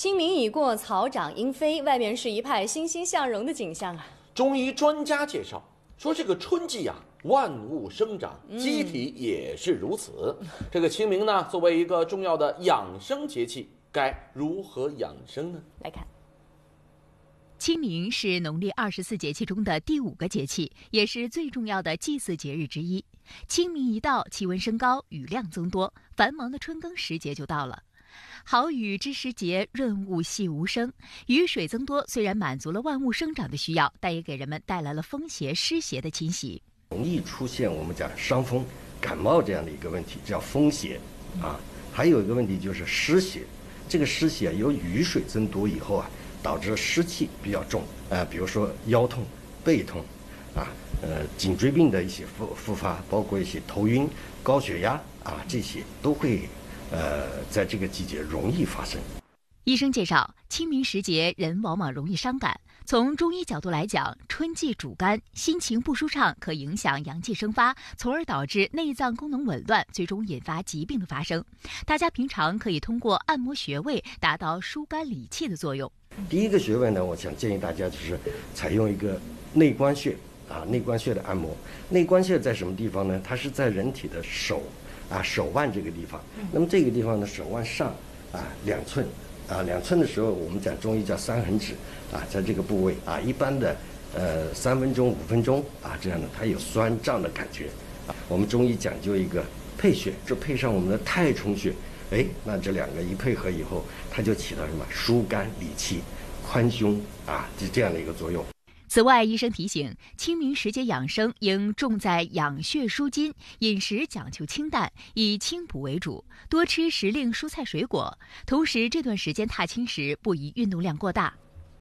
清明已过，草长莺飞，外面是一派欣欣向荣的景象啊！中医专家介绍说，这个春季啊，万物生长，机体也是如此。这个清明呢，作为一个重要的养生节气，该如何养生呢？来看，清明是农历二十四节气中的第五个节气，也是最重要的祭祀节日之一。清明一到，气温升高，雨量增多，繁忙的春耕时节就到了。好雨知时节，润物细无声。雨水增多，虽然满足了万物生长的需要，但也给人们带来了风邪、湿邪的侵袭，容易出现我们讲伤风、感冒这样的一个问题，叫风邪啊。还有一个问题就是湿邪，这个湿邪由雨水增多以后啊，导致湿气比较重啊，比如说腰痛、背痛啊，呃，颈椎病的一些复复发，包括一些头晕、高血压啊，这些都会。呃，在这个季节容易发生。医生介绍，清明时节人往往容易伤感。从中医角度来讲，春季主肝，心情不舒畅可影响阳气生发，从而导致内脏功能紊乱，最终引发疾病的发生。大家平常可以通过按摩穴位达到疏肝理气的作用。第一个穴位呢，我想建议大家就是采用一个内关穴啊，内关穴的按摩。内关穴在什么地方呢？它是在人体的手。啊，手腕这个地方，那么这个地方呢，手腕上啊两寸，啊两寸的时候，我们讲中医叫三横指，啊，在这个部位啊，一般的呃三分钟、五分钟啊这样的，它有酸胀的感觉，啊，我们中医讲究一个配穴，就配上我们的太冲穴，哎，那这两个一配合以后，它就起到什么疏肝理气、宽胸啊，就这样的一个作用。此外，医生提醒，清明时节养生应重在养血舒筋，饮食讲究清淡，以清补为主，多吃时令蔬菜水果。同时，这段时间踏青时不宜运动量过大。